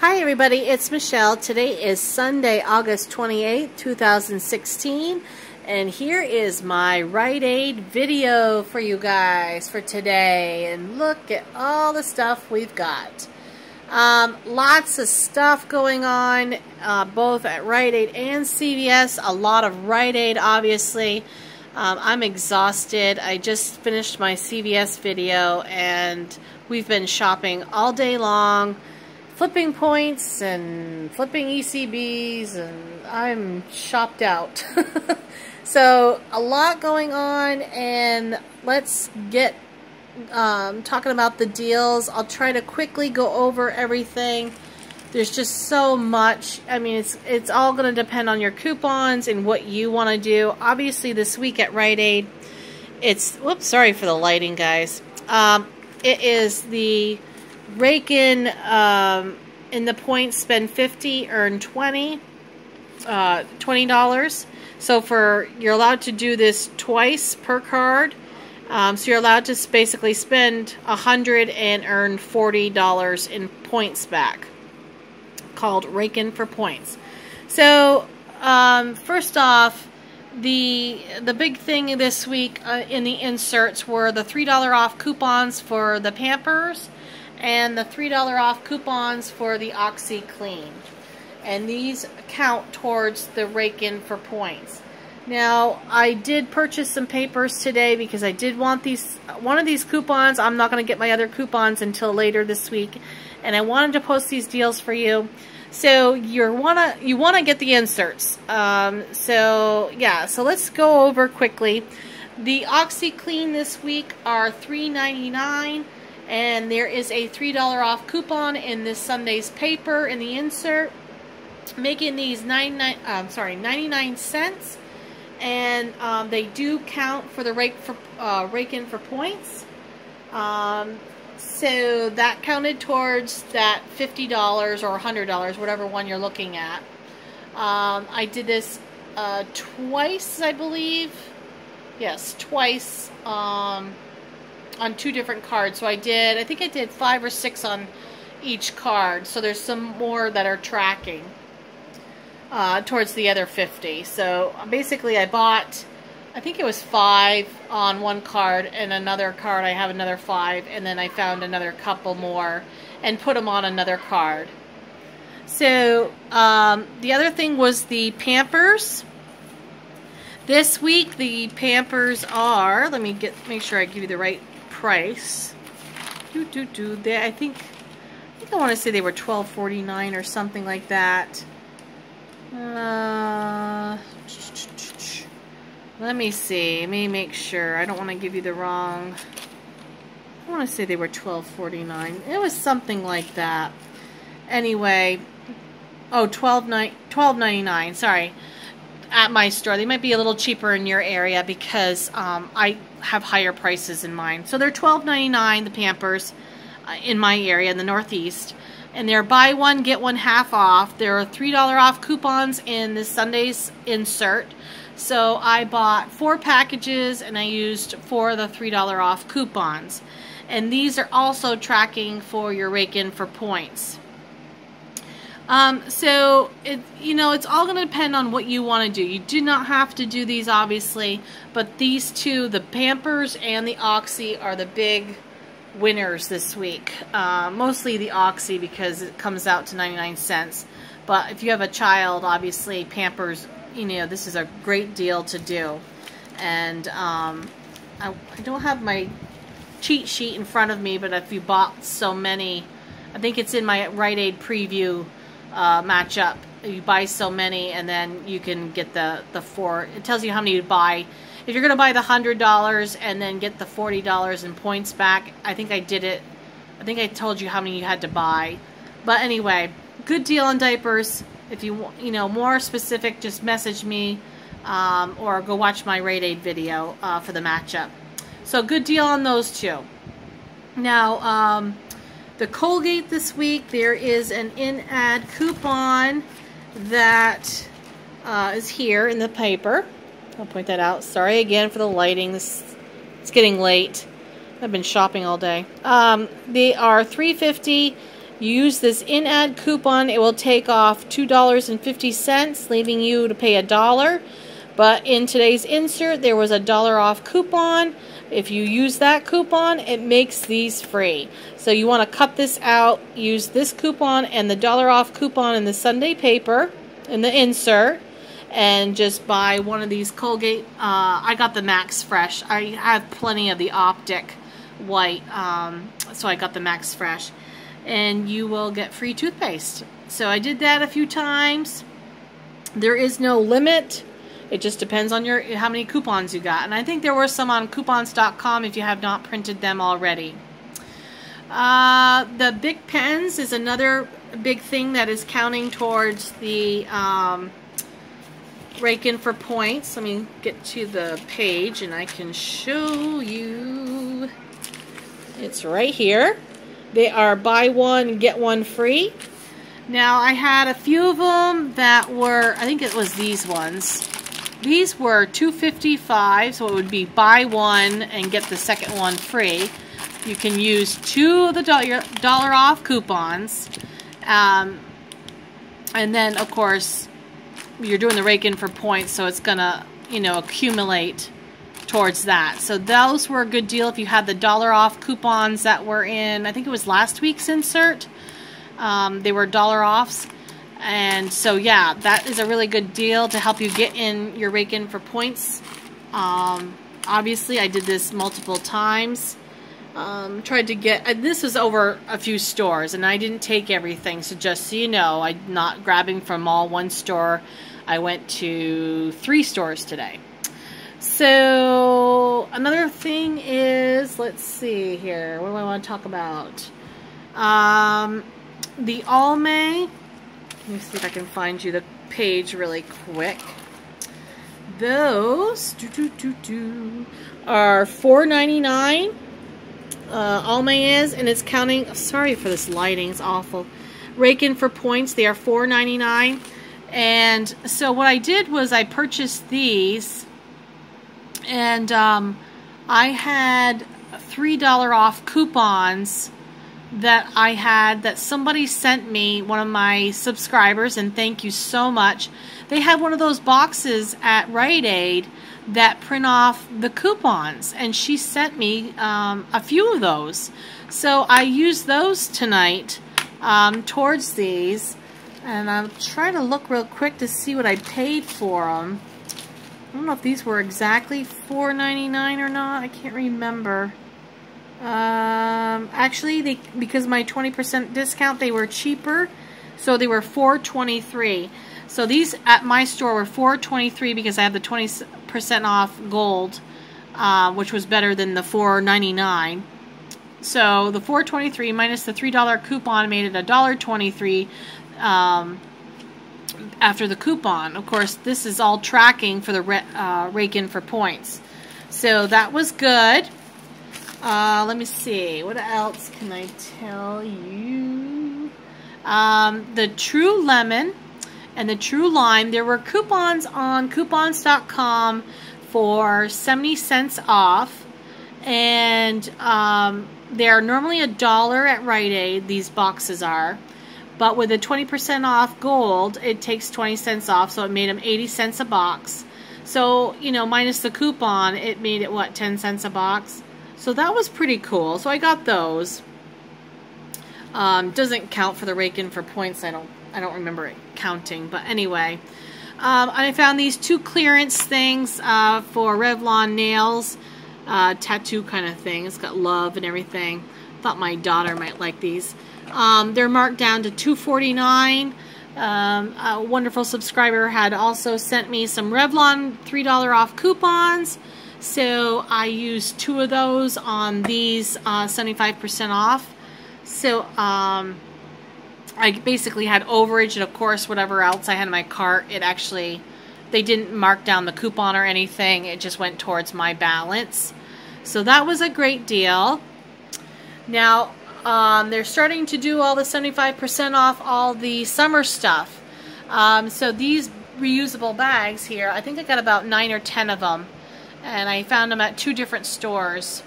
Hi everybody, it's Michelle. Today is Sunday, August 28, 2016, and here is my Rite Aid video for you guys for today. And look at all the stuff we've got. Um, lots of stuff going on, uh, both at Rite Aid and CVS. A lot of Rite Aid, obviously. Um, I'm exhausted. I just finished my CVS video, and we've been shopping all day long flipping points and flipping ECBs and I'm shopped out. so a lot going on and let's get um, talking about the deals. I'll try to quickly go over everything. There's just so much. I mean, it's it's all going to depend on your coupons and what you want to do. Obviously, this week at Rite Aid, it's, whoops, sorry for the lighting, guys. Um, it is the rake in um, in the points spend 50 earn 20 uh, $20 so for you're allowed to do this twice per card. Um, so you're allowed to basically spend 100 and earn $40 in points back called rake in for points. So um, first off the the big thing this week uh, in the inserts were the $3 off coupons for the Pampers and the $3 off coupons for the OxiClean. And these count towards the rake in for points. Now, I did purchase some papers today because I did want these one of these coupons. I'm not going to get my other coupons until later this week. And I wanted to post these deals for you. So you wanna you wanna get the inserts. Um, so yeah, so let's go over quickly. The OxiClean this week are $3.99 and there is a $3 off coupon in this Sunday's paper in the insert, making these 99, um, sorry, 99 cents. And um, they do count for the rake for uh, rake in for points. Um, so that counted towards that $50 or $100, whatever one you're looking at. Um, I did this uh, twice, I believe. Yes, twice. Um, on two different cards. So I did, I think I did five or six on each card. So there's some more that are tracking uh, towards the other 50. So basically I bought, I think it was five on one card and another card I have another five and then I found another couple more and put them on another card. So um, the other thing was the Pampers. This week the Pampers are, let me get make sure I give you the right price. Do do do. They, I think I think I want to say they were twelve forty nine or something like that. Uh, let me see. Let me make sure. I don't want to give you the wrong. I want to say they were twelve forty nine. It was something like that. Anyway, oh, twelve ninety nine. Sorry at my store. They might be a little cheaper in your area because um, I have higher prices in mind. So they're $12.99, the Pampers, uh, in my area in the Northeast. And they're buy one, get one half off. There are $3 off coupons in this Sunday's insert. So I bought four packages and I used four of the $3 off coupons. And these are also tracking for your rake in for points. Um, so, it, you know, it's all going to depend on what you want to do. You do not have to do these, obviously, but these two, the Pampers and the Oxy, are the big winners this week. Uh, mostly the Oxy because it comes out to 99 cents. But if you have a child, obviously, Pampers, you know, this is a great deal to do. And um, I, I don't have my cheat sheet in front of me, but if you bought so many, I think it's in my Rite Aid preview uh, match up. You buy so many, and then you can get the the four. It tells you how many you buy. If you're going to buy the hundred dollars and then get the forty dollars in points back, I think I did it. I think I told you how many you had to buy. But anyway, good deal on diapers. If you want, you know more specific, just message me um, or go watch my Rite Aid video uh, for the matchup. So good deal on those two. Now. Um, the Colgate this week, there is an in-ad coupon that uh, is here in the paper. I'll point that out. Sorry again for the lighting. This It's getting late. I've been shopping all day. Um, they are 350 You use this in-ad coupon, it will take off $2.50, leaving you to pay a dollar. But in today's insert, there was a dollar off coupon. If you use that coupon, it makes these free. So you want to cut this out, use this coupon and the dollar off coupon in the Sunday paper in the insert and just buy one of these Colgate. Uh, I got the Max Fresh. I have plenty of the Optic white, um, so I got the Max Fresh. And you will get free toothpaste. So I did that a few times. There is no limit. It just depends on your how many coupons you got. And I think there were some on coupons.com if you have not printed them already. Uh, the Bic pens is another big thing that is counting towards the um, rake in for points. Let me get to the page and I can show you. It's right here. They are buy one, get one free. Now I had a few of them that were, I think it was these ones. These were 255 so it would be buy one and get the second one free. You can use two of the dollar off coupons. Um, and then, of course, you're doing the rake in for points, so it's going to, you know, accumulate towards that. So those were a good deal if you had the dollar off coupons that were in, I think it was last week's insert. Um, they were dollar offs. And so, yeah, that is a really good deal to help you get in your rake in for points. Um, obviously, I did this multiple times. Um, tried to get, uh, this was over a few stores, and I didn't take everything. So just so you know, I'm not grabbing from all one store. I went to three stores today. So another thing is, let's see here. What do I want to talk about? Um, the Almay let me see if I can find you the page really quick. Those doo, doo, doo, are $4.99. Uh, Almay is, and it's counting. Sorry for this lighting, it's awful. Rake in for points, they are $4.99. And so what I did was I purchased these, and um, I had $3 off coupons that I had that somebody sent me, one of my subscribers, and thank you so much. They had one of those boxes at Rite Aid that print off the coupons, and she sent me um, a few of those. So I used those tonight um, towards these, and I'm trying to look real quick to see what I paid for them. I don't know if these were exactly $4.99 or not. I can't remember. Um, actually, they because my 20% discount, they were cheaper. So they were 423. So these at my store were 423 because I had the 20% off gold, uh, which was better than the 499. So the 423 minus the $3 coupon made it a $1.23 um, after the coupon. Of course, this is all tracking for the uh, rake in for points. So that was good. Uh, let me see. What else can I tell you? Um, the True Lemon and the True Lime. There were coupons on coupons.com for 70 cents off. And um, they're normally a dollar at Rite Aid, these boxes are. But with a 20% off gold, it takes 20 cents off, so it made them 80 cents a box. So, you know, minus the coupon, it made it, what, 10 cents a box? So that was pretty cool. So I got those. Um, doesn't count for the rake in for points. I don't I don't remember it counting. But anyway, um, I found these two clearance things uh, for Revlon nails, uh, tattoo kind of thing. It's got love and everything. Thought my daughter might like these. Um, they're marked down to 249 um, a wonderful subscriber had also sent me some Revlon $3 off coupons. So I used two of those on these 75% uh, off. So um, I basically had overage and of course whatever else I had in my cart, it actually, they didn't mark down the coupon or anything. It just went towards my balance. So that was a great deal. Now, um, they're starting to do all the 75% off all the summer stuff. Um, so these reusable bags here, I think I got about 9 or 10 of them and I found them at two different stores.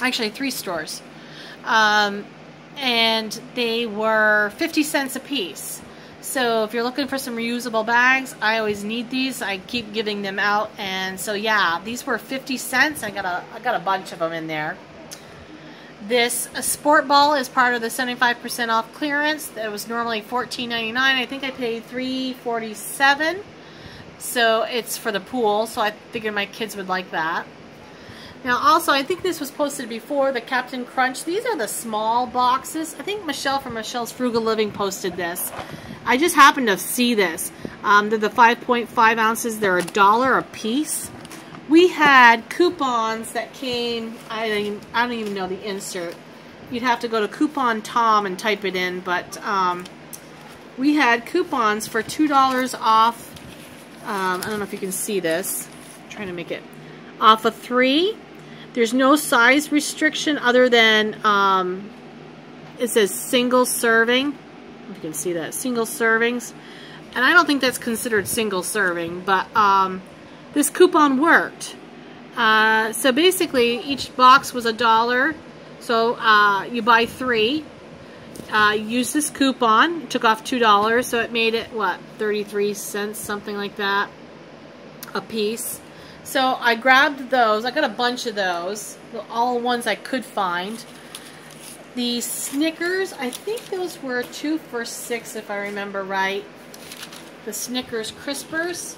Actually, three stores. Um, and they were 50 cents a piece. So if you're looking for some reusable bags, I always need these. I keep giving them out, and so yeah, these were 50 cents. I got a I got a bunch of them in there. This sport ball is part of the 75% off clearance. That was normally $14.99. I think I paid $3.47. So it's for the pool, so I figured my kids would like that. Now also, I think this was posted before, the Captain Crunch. These are the small boxes. I think Michelle from Michelle's Frugal Living posted this. I just happened to see this. Um, they're the 5.5 ounces. They're a dollar a piece. We had coupons that came, I don't, even, I don't even know the insert. You'd have to go to Coupon Mom and type it in, but um, we had coupons for $2 off. Um, I don't know if you can see this. I'm trying to make it off of three. There's no size restriction other than um, it says single serving. If you can see that, single servings. And I don't think that's considered single serving, but um, this coupon worked. Uh, so basically, each box was a dollar. So uh, you buy three. Uh, use this coupon. Took off two dollars, so it made it what 33 cents, something like that, a piece. So I grabbed those. I got a bunch of those, all ones I could find. The Snickers, I think those were two for six, if I remember right. The Snickers Crispers.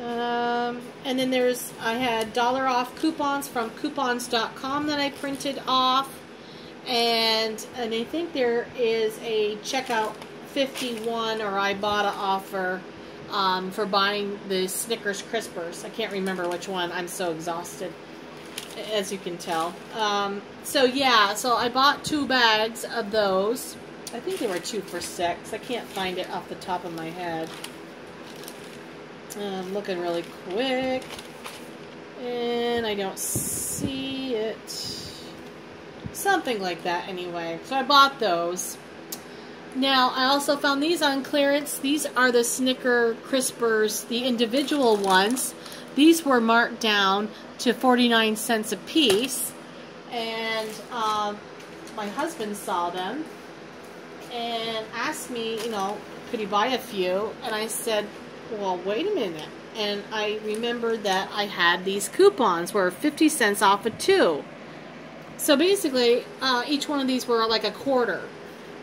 Um, and then there's, I had dollar off coupons from coupons.com that I printed off. And, and I think there is a checkout 51 or Ibotta offer um, for buying the Snickers Crispers. I can't remember which one. I'm so exhausted, as you can tell. Um, so yeah, so I bought two bags of those. I think they were two for six. I can't find it off the top of my head. I'm looking really quick. And I don't see it. Something like that anyway. So I bought those. Now, I also found these on clearance. These are the Snicker Crispers, the individual ones. These were marked down to 49 cents a piece. And um, my husband saw them and asked me, you know, could he buy a few? And I said, well, wait a minute. And I remembered that I had these coupons were 50 cents off of two. So basically, uh, each one of these were like a quarter.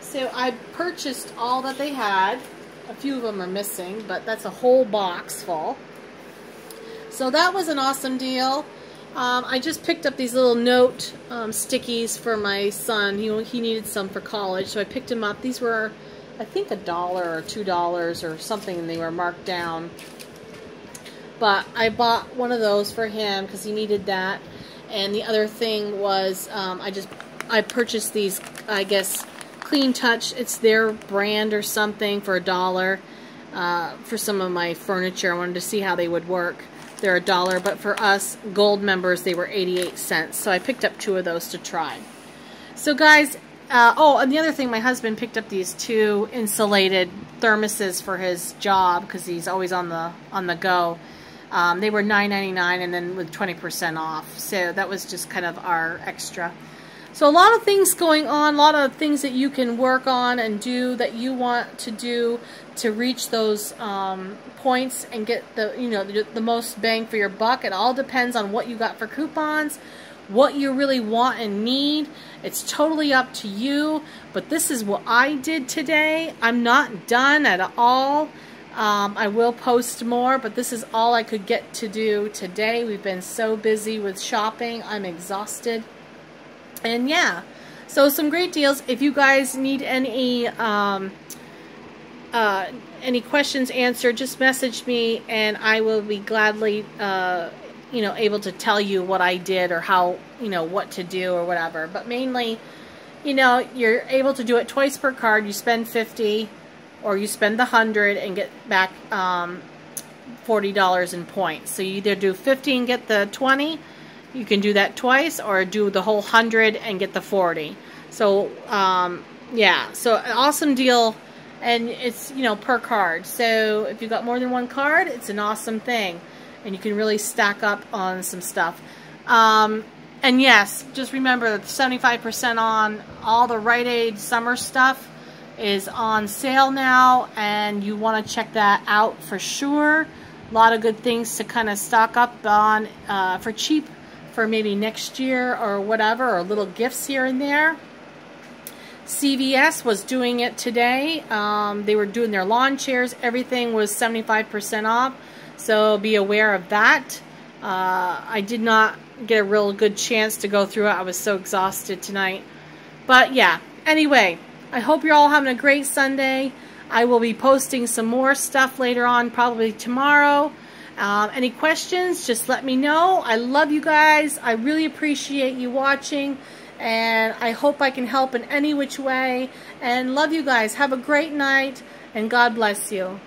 So I purchased all that they had. A few of them are missing, but that's a whole box full. So that was an awesome deal. Um, I just picked up these little note um, stickies for my son. He, he needed some for college, so I picked them up. These were I think a dollar or two dollars or something and they were marked down but I bought one of those for him because he needed that and the other thing was um, I just I purchased these I guess clean touch. It's their brand or something for a dollar uh, for some of my furniture. I wanted to see how they would work. They're a dollar but for us gold members they were 88 cents. So I picked up two of those to try. So guys uh, oh, and the other thing, my husband picked up these two insulated thermoses for his job because he's always on the on the go. Um, they were $9.99 and then with 20% off. So that was just kind of our extra. So a lot of things going on, a lot of things that you can work on and do that you want to do to reach those um, points and get the you know the, the most bang for your buck. It all depends on what you got for coupons, what you really want and need. It's totally up to you, but this is what I did today. I'm not done at all. Um, I will post more, but this is all I could get to do today. We've been so busy with shopping. I'm exhausted. And yeah, so some great deals. If you guys need any um, uh, any questions answered, just message me and I will be gladly uh, you know, able to tell you what I did or how, you know, what to do or whatever. But mainly, you know, you're able to do it twice per card. You spend 50 or you spend the 100 and get back um, $40 in points. So you either do 50 and get the 20, you can do that twice, or do the whole 100 and get the 40. So, um, yeah, so an awesome deal, and it's, you know, per card. So if you've got more than one card, it's an awesome thing and you can really stack up on some stuff. Um, And yes, just remember that 75% on all the Rite Aid summer stuff is on sale now, and you want to check that out for sure. A lot of good things to kind of stock up on uh, for cheap for maybe next year or whatever, or little gifts here and there. CVS was doing it today. Um, they were doing their lawn chairs. Everything was 75% off, so be aware of that. Uh, I did not get a real good chance to go through it. I was so exhausted tonight. But yeah, anyway, I hope you're all having a great Sunday. I will be posting some more stuff later on, probably tomorrow. Um, any questions, just let me know. I love you guys. I really appreciate you watching. And I hope I can help in any which way. And love you guys. Have a great night. And God bless you.